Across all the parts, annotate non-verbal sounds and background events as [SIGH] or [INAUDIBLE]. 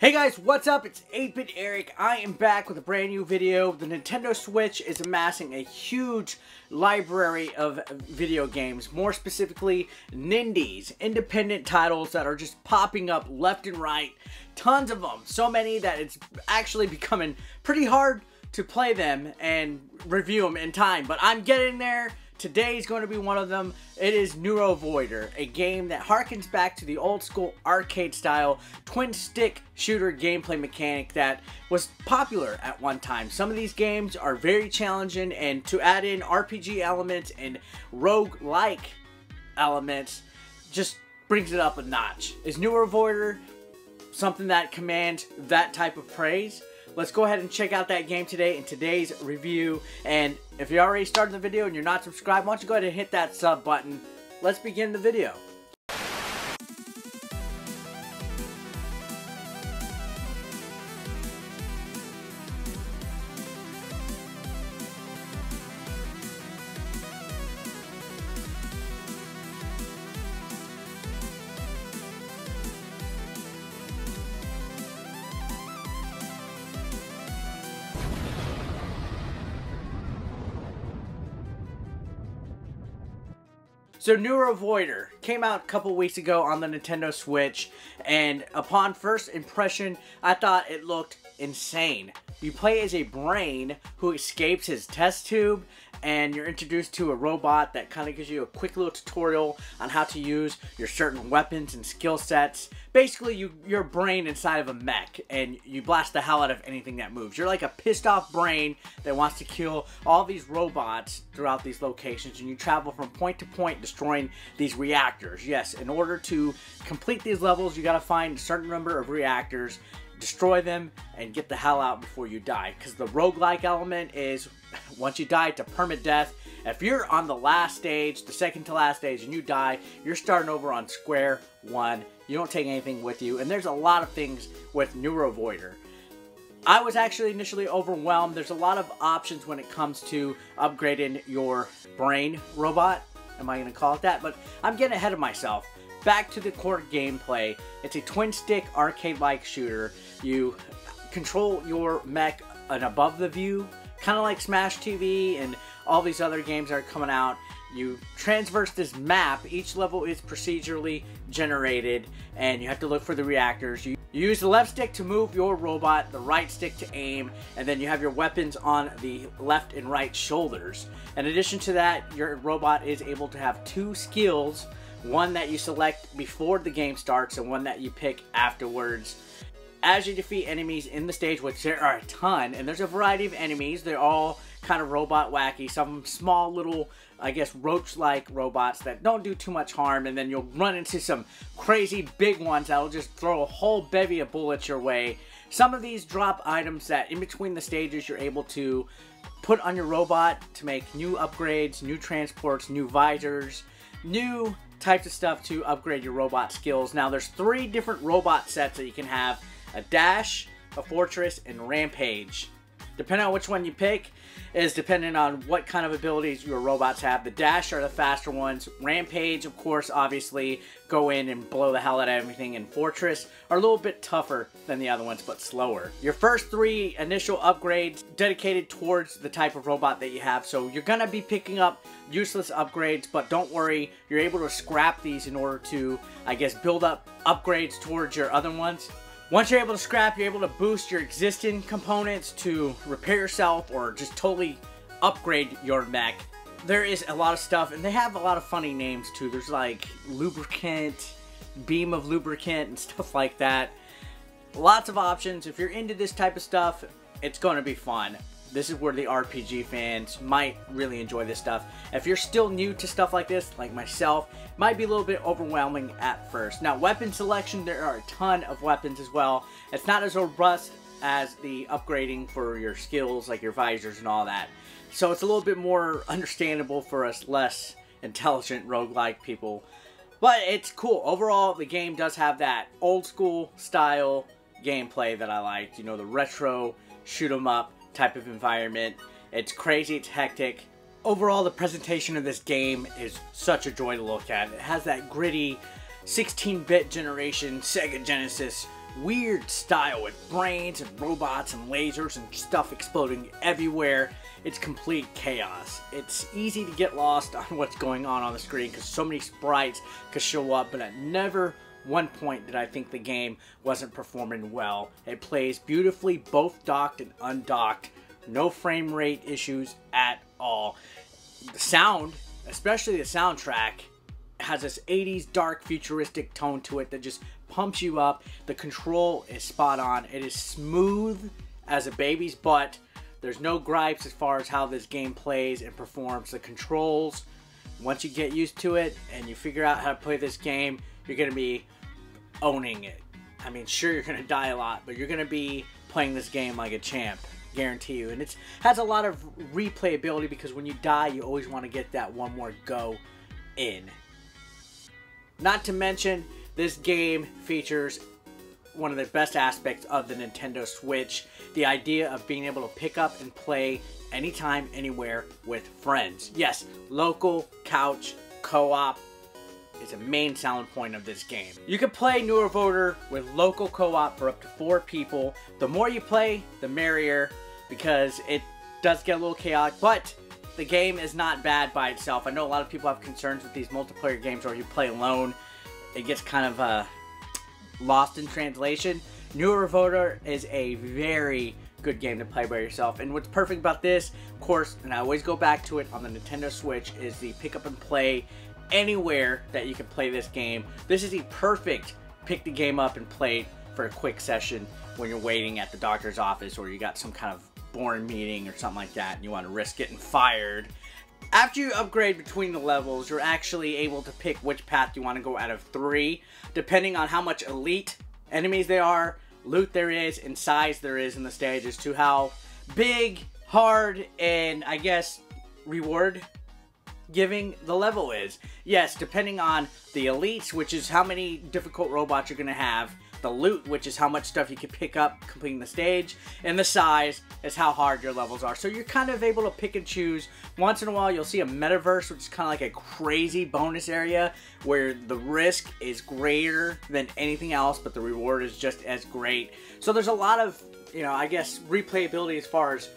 Hey guys, what's up? It's 8-Bit Eric. I am back with a brand new video. The Nintendo Switch is amassing a huge library of video games, more specifically Nindies, independent titles that are just popping up left and right. Tons of them. So many that it's actually becoming pretty hard to play them and review them in time. But I'm getting there. Today is going to be one of them. It is Neurovoider, a game that harkens back to the old school arcade style twin stick shooter gameplay mechanic that was popular at one time. Some of these games are very challenging and to add in RPG elements and rogue-like elements just brings it up a notch. Is Neurovoider something that commands that type of praise? Let's go ahead and check out that game today in today's review. And if you already started the video and you're not subscribed, why don't you go ahead and hit that sub button. Let's begin the video. So Neurovoider came out a couple weeks ago on the Nintendo Switch, and upon first impression, I thought it looked insane. You play as a brain who escapes his test tube and you're introduced to a robot that kind of gives you a quick little tutorial on how to use your certain weapons and skill sets. Basically, you your brain inside of a mech and you blast the hell out of anything that moves. You're like a pissed off brain that wants to kill all these robots throughout these locations and you travel from point to point destroying these reactors. Yes, in order to complete these levels, you got to find a certain number of reactors destroy them, and get the hell out before you die. Because the roguelike element is [LAUGHS] once you die, it's a permanent death. If you're on the last stage, the second to last stage, and you die, you're starting over on square one. You don't take anything with you, and there's a lot of things with Neurovoider. I was actually initially overwhelmed. There's a lot of options when it comes to upgrading your brain robot. Am I going to call it that? But I'm getting ahead of myself back to the core gameplay. It's a twin stick arcade-like shooter. You control your mech an above the view, kind of like Smash TV and all these other games that are coming out. You transverse this map. Each level is procedurally generated, and you have to look for the reactors. You use the left stick to move your robot, the right stick to aim, and then you have your weapons on the left and right shoulders. In addition to that, your robot is able to have two skills one that you select before the game starts and one that you pick afterwards. As you defeat enemies in the stage, which there are a ton, and there's a variety of enemies, they're all kind of robot wacky, some small little, I guess, roach-like robots that don't do too much harm, and then you'll run into some crazy big ones that'll just throw a whole bevy of bullets your way. Some of these drop items that in between the stages you're able to put on your robot to make new upgrades, new transports, new visors, new types of stuff to upgrade your robot skills. Now, there's three different robot sets that you can have. A Dash, a Fortress, and Rampage. Depending on which one you pick, is dependent on what kind of abilities your robots have. The Dash are the faster ones. Rampage, of course, obviously, go in and blow the hell out of everything. And Fortress are a little bit tougher than the other ones, but slower. Your first three initial upgrades dedicated towards the type of robot that you have. So you're going to be picking up useless upgrades, but don't worry, you're able to scrap these in order to, I guess, build up upgrades towards your other ones. Once you're able to scrap, you're able to boost your existing components to repair yourself or just totally upgrade your mech. There is a lot of stuff, and they have a lot of funny names too. There's like lubricant, beam of lubricant, and [LAUGHS] stuff like that. Lots of options. If you're into this type of stuff, it's going to be fun this is where the RPG fans might really enjoy this stuff. If you're still new to stuff like this, like myself, might be a little bit overwhelming at first. Now, weapon selection, there are a ton of weapons as well. It's not as robust as the upgrading for your skills, like your visors and all that. So it's a little bit more understandable for us less intelligent roguelike people. But it's cool. Overall, the game does have that old school style gameplay that I liked. You know, the retro shoot 'em up type of environment. It's crazy, it's hectic. Overall, the presentation of this game is such a joy to look at. It has that gritty 16-bit generation Sega Genesis weird style with brains and robots and lasers and stuff exploding everywhere. It's complete chaos. It's easy to get lost [LAUGHS] on what's going on on the screen because so many sprites could show up, but at never one point that I think the game wasn't performing well. It plays beautifully both docked and undocked. No frame rate issues at all. The sound, especially the soundtrack, has this 80s dark futuristic tone to it that just pumps you up. The control is spot on. It is smooth as a baby's butt. There's no gripes as far as how this game plays and performs. The controls, once you get used to it and you figure out how to play this game, you're going to be owning it. I mean, sure, you're going to die a lot, but you're going to be playing this game like a champ. Guarantee you. And it has a lot of replayability because when you die, you always want to get that one more go in. Not to mention, this game features one of the best aspects of the Nintendo Switch the idea of being able to pick up and play anytime, anywhere with friends. Yes, local, couch, co op is a main selling point of this game. You can play Neurovoider with local co op for up to four people. The more you play, the merrier because it does get a little chaotic, but the game is not bad by itself. I know a lot of people have concerns with these multiplayer games where you play alone it gets kind of uh, lost in translation. Neurovoider is a very good game to play by yourself. And what's perfect about this, of course, and I always go back to it on the Nintendo Switch, is the pick up and play anywhere that you can play this game. This is the perfect pick the game up and play for a quick session when you're waiting at the doctor's office or you got some kind of boring meeting or something like that and you want to risk getting fired after you upgrade between the levels, you're actually able to pick which path you want to go out of three, depending on how much elite enemies there are, loot there is, and size there is in the stages, to how big, hard, and I guess reward giving the level is. Yes, depending on the elites, which is how many difficult robots you're going to have, the loot, which is how much stuff you can pick up completing the stage, and the size is how hard your levels are. So you're kind of able to pick and choose. Once in a while, you'll see a metaverse, which is kind of like a crazy bonus area where the risk is greater than anything else, but the reward is just as great. So there's a lot of, you know, I guess replayability as far as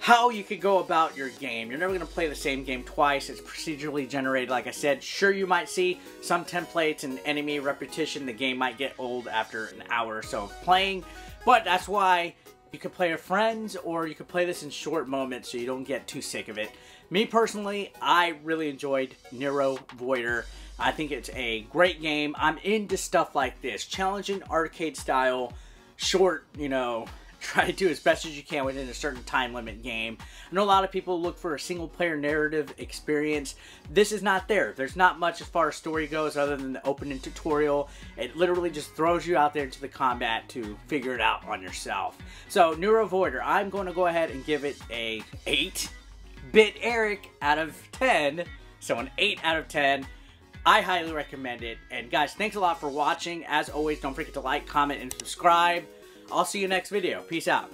how you could go about your game. You're never going to play the same game twice. It's procedurally generated, like I said. Sure, you might see some templates and enemy repetition. The game might get old after an hour or so of playing, but that's why you could play with friends or you could play this in short moments so you don't get too sick of it. Me personally, I really enjoyed Nero Voider. I think it's a great game. I'm into stuff like this, challenging arcade style, short, you know, try to do as best as you can within a certain time limit game. I know a lot of people look for a single player narrative experience. This is not there. There's not much as far as story goes other than the opening tutorial. It literally just throws you out there into the combat to figure it out on yourself. So Neurovoider, I'm going to go ahead and give it a 8 bit Eric out of 10. So an 8 out of 10. I highly recommend it. And guys, thanks a lot for watching. As always, don't forget to like, comment, and subscribe. I'll see you next video. Peace out.